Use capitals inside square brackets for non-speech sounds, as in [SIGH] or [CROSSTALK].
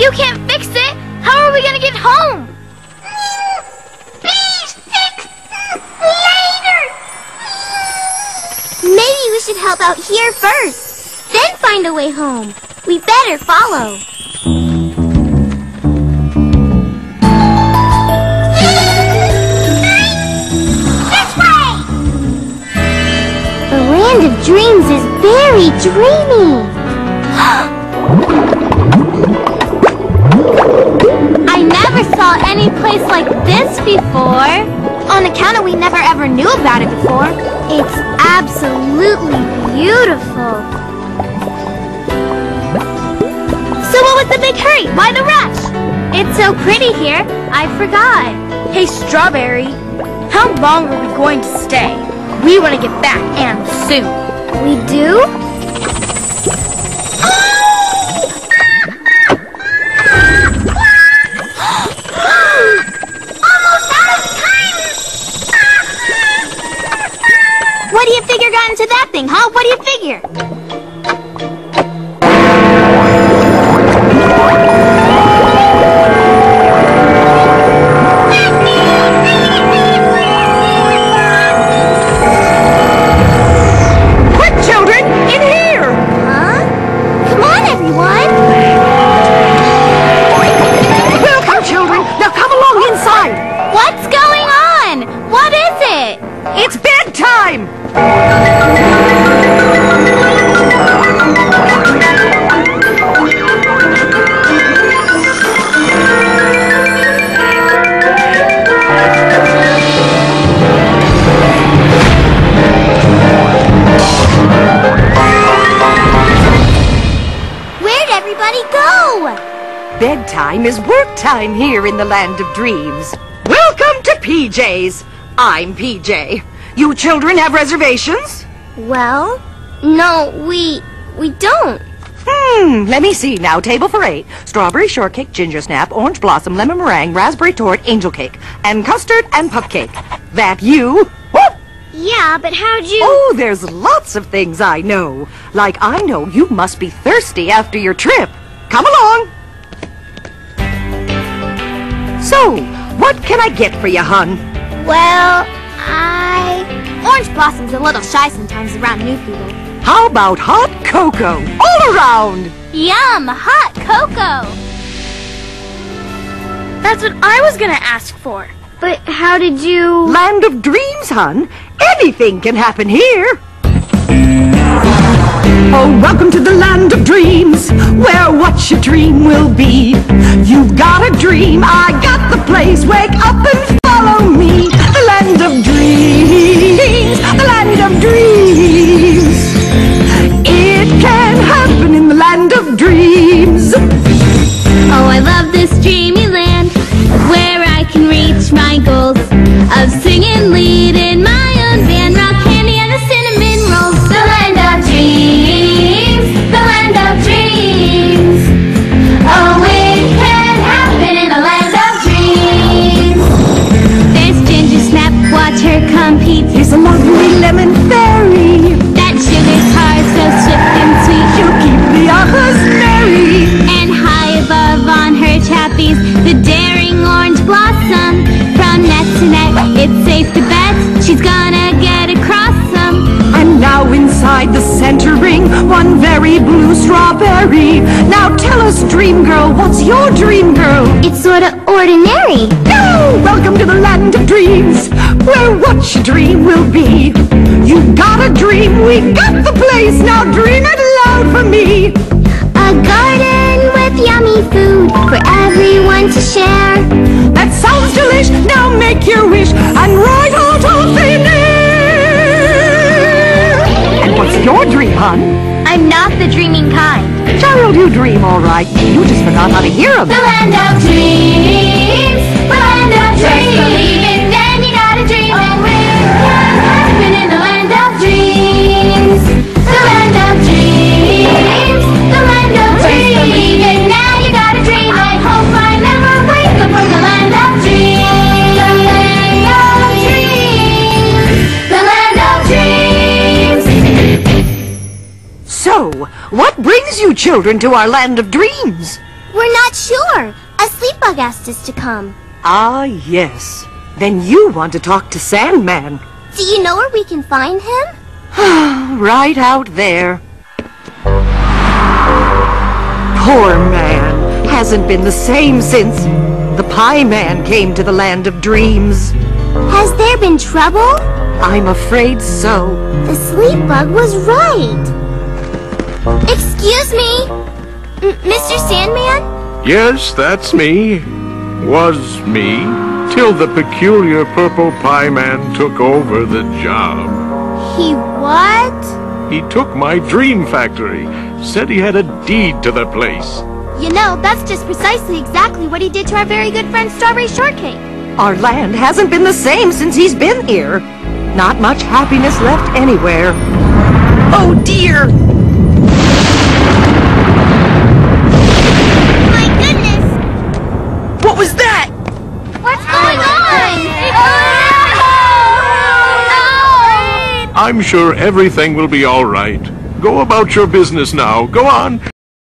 you can't fix it, how are we gonna get home? Please fix later. Maybe we should help out here first, then find a way home. We better follow. This way. The land of dreams is very dreamy. [GASPS] [GASPS] [GASPS] saw any place like this before. On account of we never ever knew about it before. It's absolutely beautiful. So what was the big hurry? Why the rush? It's so pretty here, I forgot. Hey, Strawberry, how long are we going to stay? We want to get back and soon. We do? Almost What do you figure? Bedtime is work time here in the land of dreams. Welcome to PJ's. I'm PJ. You children have reservations? Well, no, we we don't. Hmm, let me see now. Table for eight. Strawberry shortcake, ginger snap, orange blossom, lemon meringue, raspberry tart, angel cake, and custard and Pupcake. That you? Whoop! Yeah, but how'd you? Oh, there's lots of things I know. Like I know you must be thirsty after your trip. Come along. So, what can I get for you, hun? Well, I Orange Blossom's a little shy sometimes around new people. How about hot cocoa all around? Yum, hot cocoa. That's what I was gonna ask for. But how did you? Land of dreams, hun. Anything can happen here. Oh, welcome to the land of dreams, where what you dream will be. You've got a dream, I got place. Wake up and inside the center ring, one very blue strawberry. Now tell us, dream girl, what's your dream girl? It's sorta ordinary. No! Welcome to the land of dreams, where what you dream will be. You got a dream, we got the place. Now dream it loud for me. A garden with yummy food for everyone to share. Dream all right. You just forgot how to hear 'em. The land of dreams, you children to our land of dreams? We're not sure. A sleep bug asked us to come. Ah, yes. Then you want to talk to Sandman. Do you know where we can find him? [SIGHS] Right out there. Poor man. Hasn't been the same since the Pie Man came to the land of dreams. Has there been trouble? I'm afraid so. The sleep bug was right. Excuse me, M- Mr. Sandman? Yes, that's me. Was me. Till the peculiar purple pie man took over the job. He what? He took my dream factory. Said he had a deed to the place. You know, that's just precisely exactly what he did to our very good friend Strawberry Shortcake. Our land hasn't been the same since he's been here. Not much happiness left anywhere. Oh dear! My goodness! What was that? What's going on? I'm sure everything will be all right. Go about your business now. Go on.